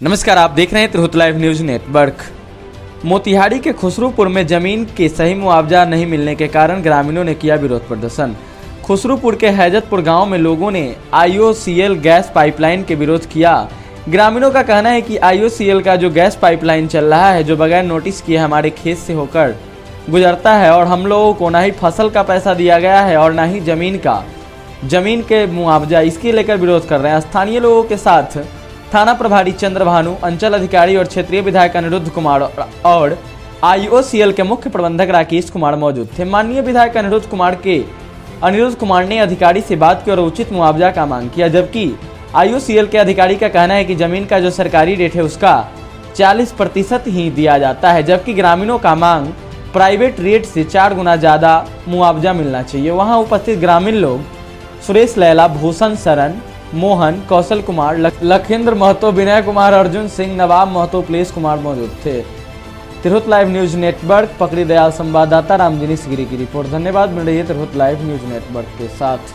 नमस्कार, आप देख रहे हैं Tirhut live news network. Motihari के खुसरूपुर में ज़मीन के सही मुआवजा नहीं मिलने के कारण ग्रामीणों ने किया विरोध प्रदर्शन। खुसरूपुर के हैजतपुर गाँव में लोगों ने आईओसीएल गैस पाइपलाइन के विरोध किया। ग्रामीणों का कहना है कि आईओसीएल का जो गैस पाइपलाइन चल रहा है, जो बगैर नोटिस किए हमारे खेत से होकर गुजरता है और हम लोगों को ना ही फ़सल का पैसा दिया गया है और ना ही ज़मीन का। ज़मीन के मुआवजा, इसके लेकर विरोध कर रहे हैं। स्थानीय लोगों के साथ थाना प्रभारी चंद्र भानु अंचल अधिकारी और क्षेत्रीय विधायक अनिरुद्ध कुमार और आईओसीएल के मुख्य प्रबंधक राकेश कुमार मौजूद थे। माननीय विधायक अनिरुद्ध कुमार के अनिरुद्ध कुमार ने अधिकारी से बात की और उचित मुआवजा का मांग किया, जबकि आईओसीएल के अधिकारी का कहना है कि ज़मीन का जो सरकारी रेट है उसका 40 प्रतिशत ही दिया जाता है, जबकि ग्रामीणों का मांग प्राइवेट रेट से चार गुना ज़्यादा मुआवजा मिलना चाहिए। वहाँ उपस्थित ग्रामीण लोग सुरेश लैला, भूषण शरण मोहन, कौशल कुमार लखिंद्र महतो, विनय कुमार, अर्जुन सिंह, नवाब महतो, पुलिस कुमार मौजूद थे। तिरहुत लाइव न्यूज़ नेटवर्क, पकड़ी दयाल संवाददाता रामदिनी गिरी की रिपोर्ट। धन्यवाद, मिल रही है तिरहुत लाइव न्यूज़ नेटवर्क के साथ।